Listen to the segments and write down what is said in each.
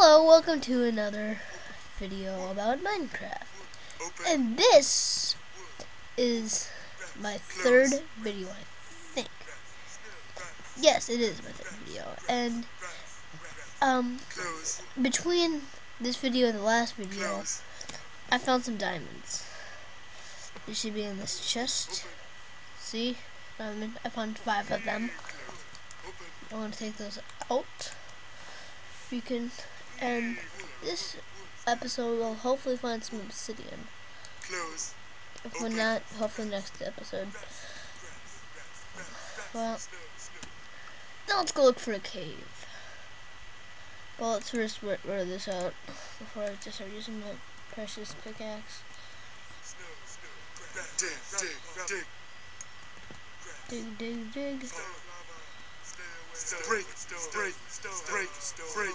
Hello, welcome to another video about Minecraft. And this is my third video, I think. Yes, it is my third video. And, um, between this video and the last video, I found some diamonds. They should be in this chest. See? I found five of them. I want to take those out. You can, and this episode will hopefully find some obsidian. If we're not, hopefully next episode. Well, now let's go look for a cave. Well, let's first rid of this out before I just start using my precious pickaxe. Dig, dig, dig. Break, break, break, break, break,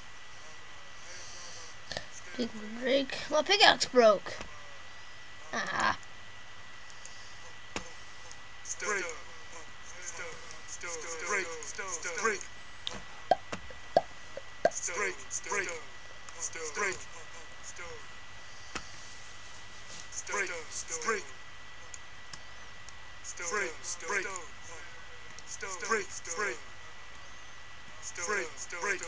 Big break. My pickaxe broke. Ah. Break. Break. Break. Break. Break. Break. Break. Break. Break. Break. Break. Break. Break.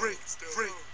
Break. Break.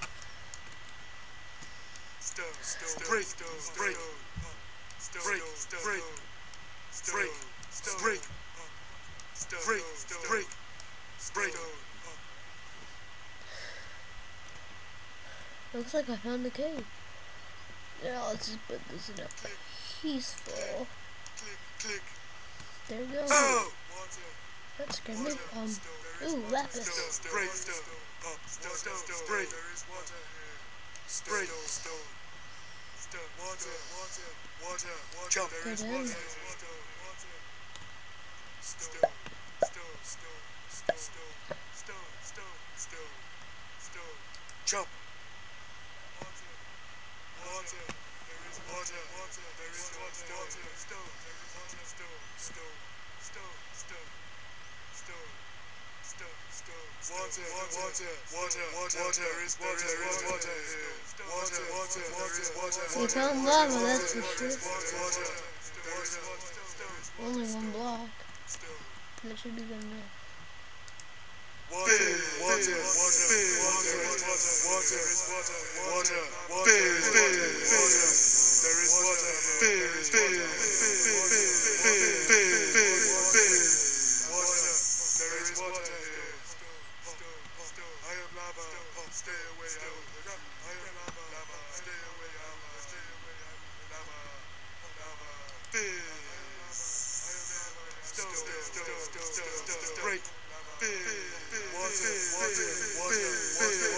Looks like I found the cave. Now let's just put this in a peaceful. There we go. Oh! That scared me. Um, ooh, lapis. Break. Break. Break. Water. Water. Jump. Go down. Jump. Water. There is water. Water. There is water. Water. Stone. Water water water water there is water. Water water stone. Stone. Stone. Stone. Stone. Stone. Stone. Water. Water. There is water. Water. There is water. There is water. Water. Water. There is water. You found lava, that's for sure. Only one block. That should be good enough. Water, water, water, water, water, water, water, water, water, water, there is water, water is water, water, water is water. Water. there is water, water,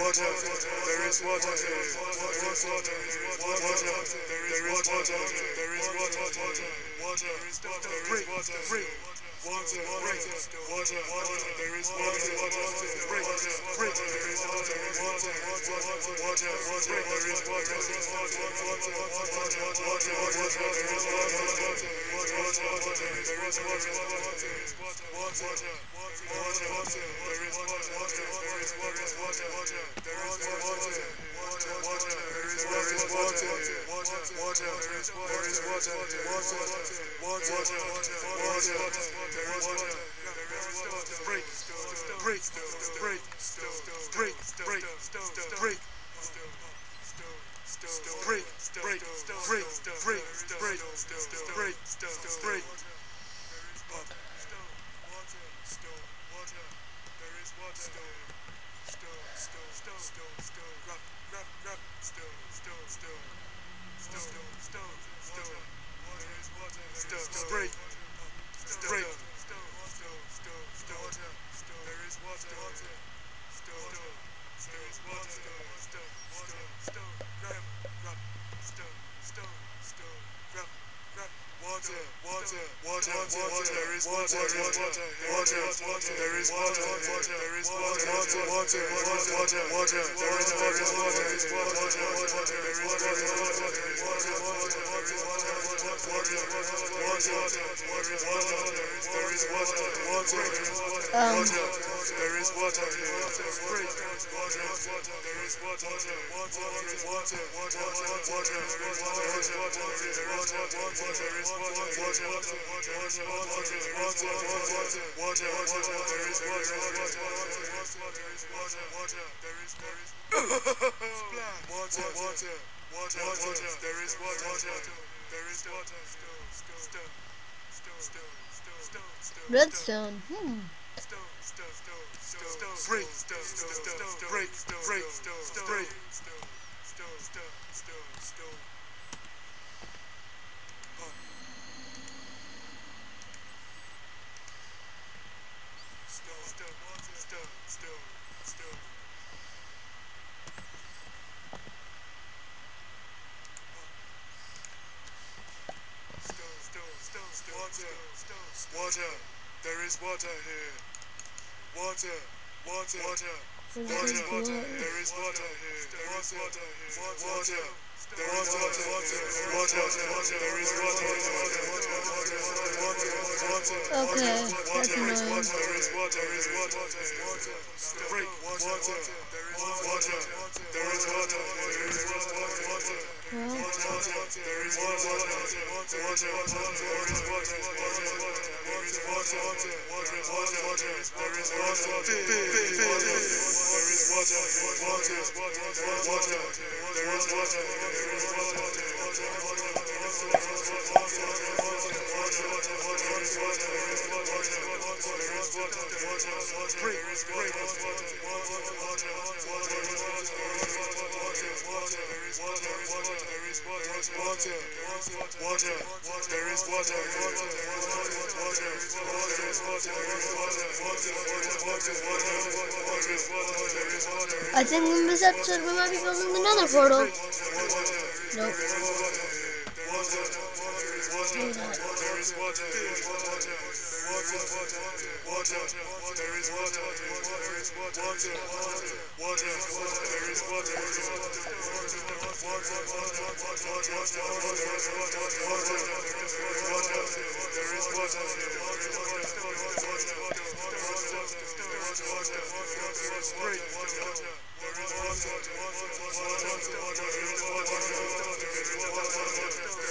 water here. Water, water, there is water, there is water, water, break, break, water, break, water, water, there is water, break, break, there is water, water, water, water, break, there is water, water, water, water, water, water, there is water, water, water, there is water, water, water, water, water, there is water, water, is water, water, water, there is water, water, water, water, there is water, water, water, water, water, there is water, water, water, water, water, there is water, break, break, break, break, break, break. Break, break, break, break, break, break, break, break. Break, break, water, there is water, grab, grab, grab, grab, water, water, water, water, there is water, water, water, water, there is water, water, there is water, water, water, water, water, there is water, water, there is water, water, water, water, there is water, water, water, water, there is water, water, Um, there is water water, water, water, water, water, there is water, water, there is water, water, water, there is water, water, there is water, water, there is water, water, there is water, water, water, water water. What is water is there is water, water, Water water there is splash, water, water, water, water, there is water, Water. Water water is water. What is water is water? Water. There is water. Water water. There is what water, there is water, stone, stone, stone, stone, stone, stone, stone, redstone. Hmm. break, break, break, break, Water, water, there is water here. Water, water, water. Water, water, there is water here. There is water here. Water, there is water, water, water, there is water, water, water, water, water, water, Okay, that's annoying. water, water. Water water there is water, there is water, water, break, water, is water, there is water, water, water water, water. there is water, water. there is water, water, Well, water, is water. there is water, water water, water, I think in this episode we might be building another portal. Nope. Water, there is water, water, water. Water. There is water, water, water, there is water, Water is water. Water. What there is water, water, water, there is water, there is water,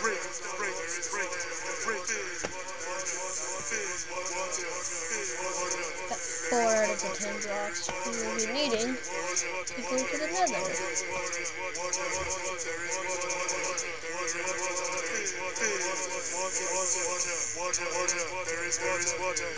I'm 10 blocks you will be needing to go to the nether. There is water.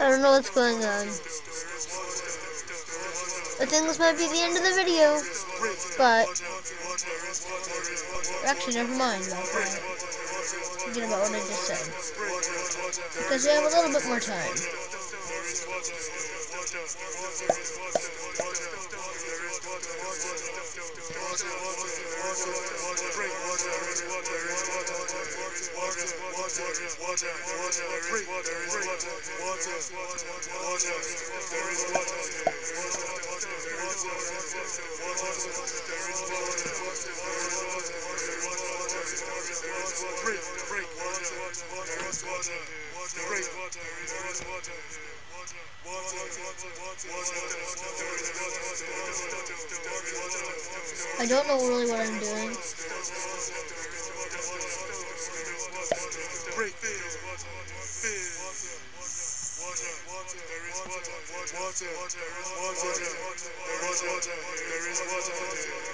I don't know what's going on. I think this might be the end of the video, but actually, never mind. Forget about what I just said because we have a little bit more time. Break, break, water, water, water, water there is water, there is water, I don't know really what I'm doing. Water.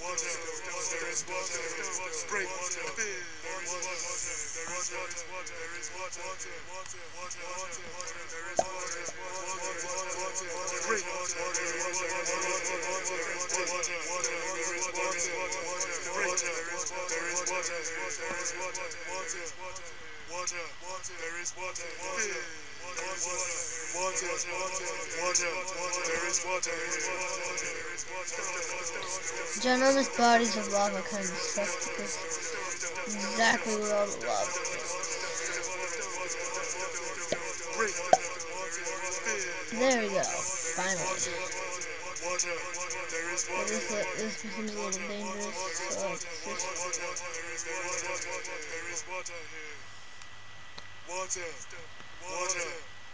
water, there is water, break the big water, there is water, there is water, water, water, water, water, there is water, water, water, water, break water, water, water, water, there is water, water, there is water, water, break there is water, there is water, there is water, water, water water, water, there is water, water, water, water, water, water, there is water, there is water. Ginormous bodies of lava kind of spectacles. Exactly what all the lava is. There we go. Finally. Water, this, this becomes a little dangerous, so water, water.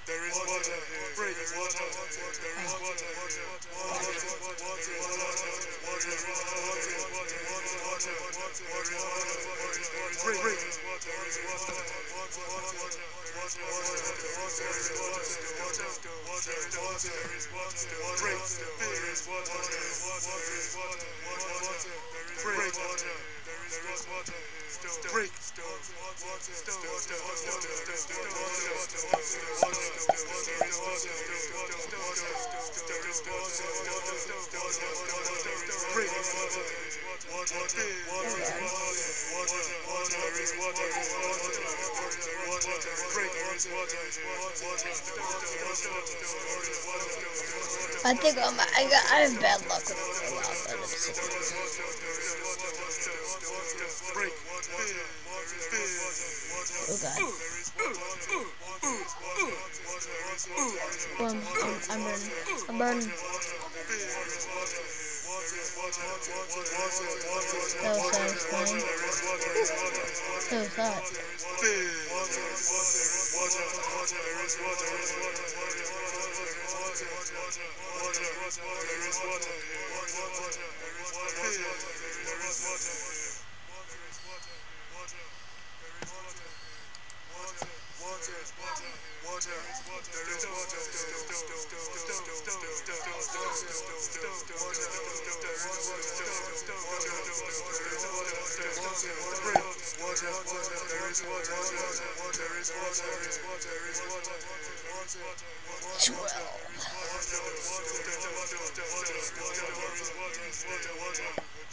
There is water here. Breathe water. There is water here. Water, water, water, water, water, water, water, water. Breathe, breathe. There is water. Water, water, water, water. There is water. Water, water, water. There is water. Drink. There is water. Water, water, water, water. There is water. I think oh my, I I have bad luck with a lot Well, I'm, I'm, I'm burning. I'm burning. That was satisfying. So was that. Water. Water, water, there is water here.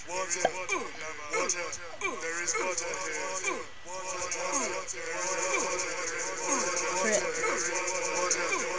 Water, water, there is water.